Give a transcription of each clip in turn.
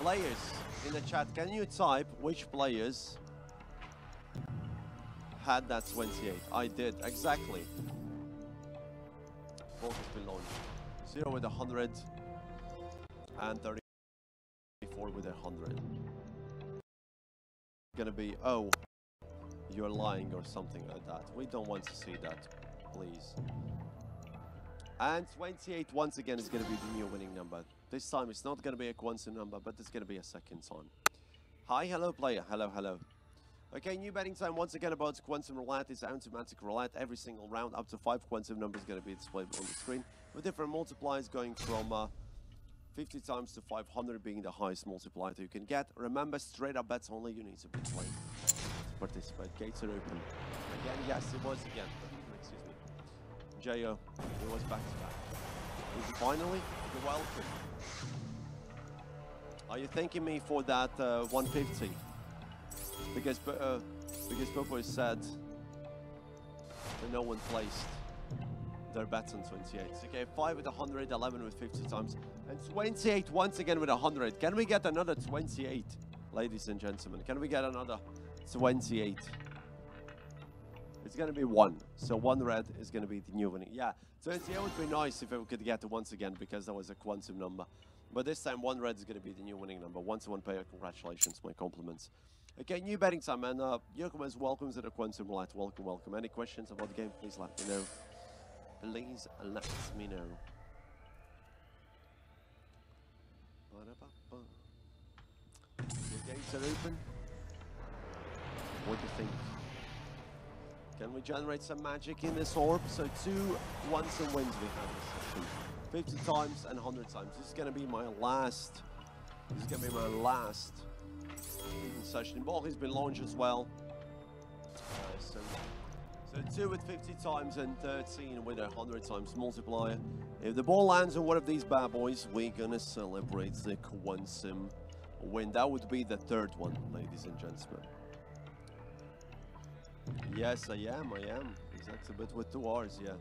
Players in the chat, can you type which players had that 28? I did, exactly. Both has been launched. Zero with 100 and 34 with 100. Gonna be, oh, you're lying or something like that. We don't want to see that, please. And 28 once again is going to be the new winning number. This time it's not going to be a quantum number, but it's going to be a second time. Hi, hello player. Hello, hello. Okay, new betting time once again about quantum roulette. It's automatic roulette. Every single round, up to five quantum numbers going to be displayed on the screen with different multipliers going from uh, 50 times to 500 being the highest multiplier that you can get. Remember, straight up bets only. You need to be playing to participate. Gates are open. Again, yes, it was again. Excuse me. Jo, it was back to back. Is it finally? You're welcome. Are you thanking me for that uh, 150? Because uh, because Popo said that no one placed their bets on 28. Okay, 5 with 100, 11 with 50 times, and 28 once again with 100. Can we get another 28, ladies and gentlemen? Can we get another 28? It's going to be one. So one red is going to be the new winning. Yeah, 28 would be nice if we could get it once again because that was a quantum number. But this time, one red is going to be the new winning number. One to one payer. Congratulations, my compliments. Okay, new betting time, and uh, Joachim welcome to the Quantum Roulette. Welcome, welcome. Any questions about the game, please let me know. Please let me know. The gates are open. What do you think? Can we generate some magic in this orb? So two once and wins we have this session. 50 times and 100 times. This is going to be my last. This is going to be my last session. Ball has been launched as well. Uh, so, so two with 50 times and 13 with a 100 times multiplier. If the ball lands on one of these bad boys, we're going to celebrate the quantum win. That would be the third one, ladies and gentlemen. Yes, I am, I am. Exactly, but with two R's, yeah.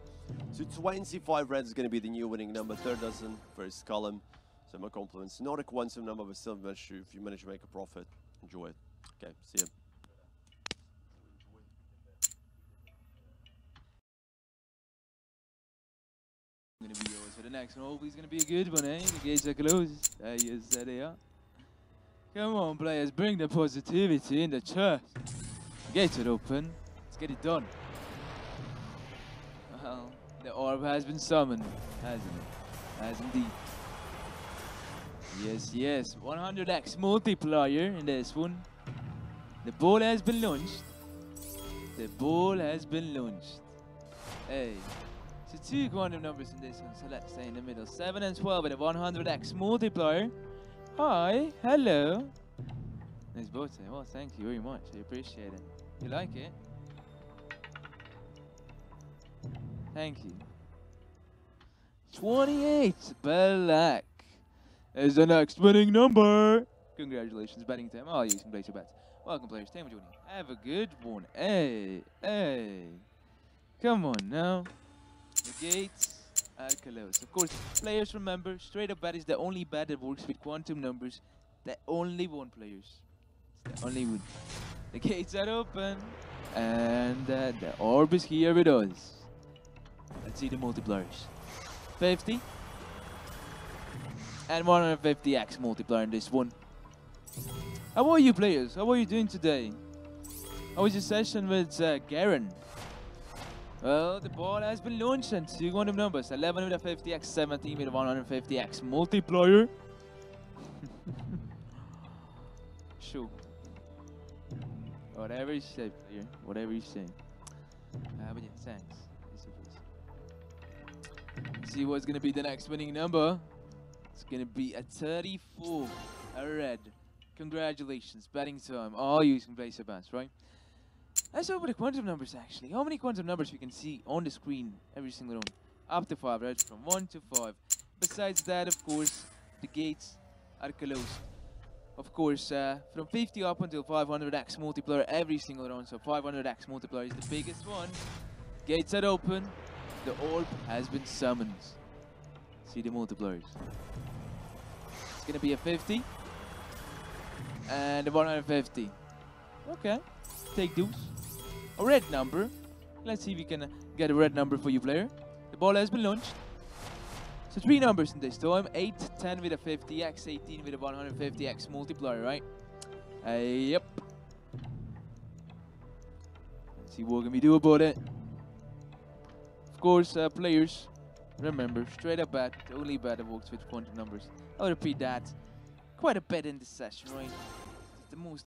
So 25 red is going to be the new winning number. Third dozen, first column. So my compliments. Not a quantum number, but still, if you manage to make a profit, enjoy it. Okay, see you. Gonna be yours for the next one. Hopefully, it's gonna be a good one, eh? The gates are closed. There yes, there they are. Come on, players, bring the positivity in the church. Gates are open. Let's get it done. Well, the orb has been summoned, hasn't it? Has indeed. Yes, yes. 100x multiplier in this one. The ball has been launched. The ball has been launched. Hey. So two quantum numbers in this one, so let's stay in the middle. 7 and 12 with a 100x multiplier. Hi, hello. Nice boat, eh? Well, thank you very much. I appreciate it. You like it? Thank you. 28 black is the next winning number. Congratulations, betting time. All you can place your bets. Welcome, players. Time joining. Have a good one. Hey, hey. Come on now. The gates are closed. Of course, players remember, straight up bet is the only bet that works with quantum numbers. The only one, players. It's the only one. The gates are open. And uh, the orb is here with us. Let's see the multipliers. 50. And 150x multiplier in this one. How are you players? How are you doing today? How was your session with uh, Garen? Well, the ball has been launched and two quantum numbers. 11 with a 50x, 17 with a 150x multiplier. sure. Whatever you say, player. Whatever you say. Uh, but yeah, thanks. See what's gonna be the next winning number. It's gonna be a 34, a red. Congratulations, betting time. All place your bets, right? Let's open the quantum numbers actually. How many quantum numbers we can see on the screen every single one? Up to 5, right? From 1 to 5. Besides that, of course, the gates are closed. Of course, uh, from 50 up until 500x multiplier every single round. So 500x multiplier is the biggest one. Gates are open. The orb has been summoned. See the multipliers. It's going to be a 50. and the 150. Okay, take those. A red number. Let's see if we can uh, get a red number for you, player. The ball has been launched. So three numbers in this time. 8, 10 with a 50x, 18 with a 150x multiplier, right? Uh, yep. Let's see what can we do about it. Of course, uh, players, remember, straight up bet, only bet that works with quantum numbers. I'll repeat that quite a bit in this session, right? The most